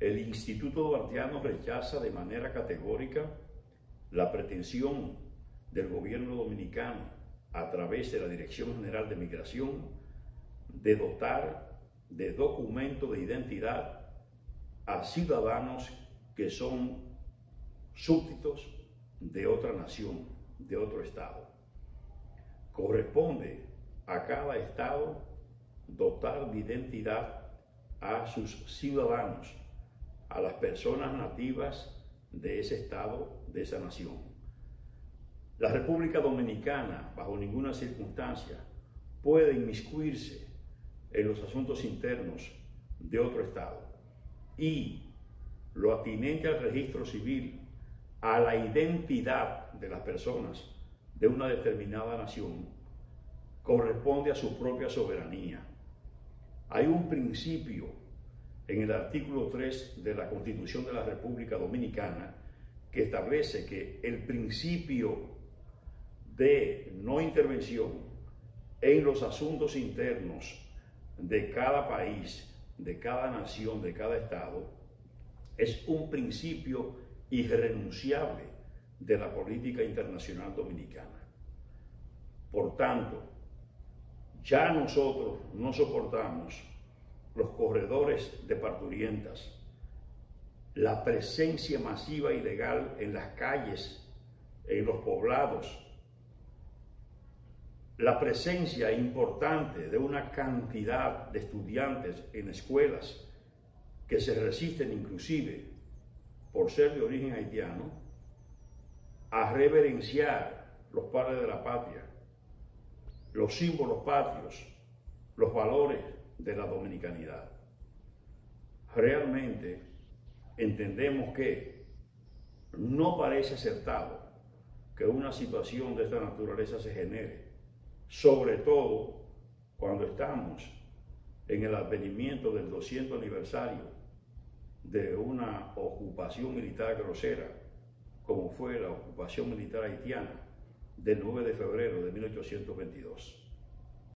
el Instituto Duartiano rechaza de manera categórica la pretensión del gobierno dominicano a través de la Dirección General de Migración de dotar de documento de identidad a ciudadanos que son súbditos de otra nación, de otro estado. Corresponde a cada estado dotar de identidad a sus ciudadanos, a las personas nativas de ese estado, de esa nación. La República Dominicana, bajo ninguna circunstancia, puede inmiscuirse en los asuntos internos de otro Estado y lo atinente al registro civil, a la identidad de las personas de una determinada nación, corresponde a su propia soberanía. Hay un principio en el artículo 3 de la Constitución de la República Dominicana que establece que el principio de no intervención en los asuntos internos de cada país, de cada nación, de cada estado, es un principio irrenunciable de la política internacional dominicana. Por tanto, ya nosotros no soportamos los corredores de parturientas, la presencia masiva y legal en las calles, en los poblados, la presencia importante de una cantidad de estudiantes en escuelas que se resisten inclusive por ser de origen haitiano a reverenciar los padres de la patria, los símbolos patrios, los valores de la dominicanidad. Realmente entendemos que no parece acertado que una situación de esta naturaleza se genere sobre todo cuando estamos en el advenimiento del 200 aniversario de una ocupación militar grosera, como fue la ocupación militar haitiana del 9 de febrero de 1822.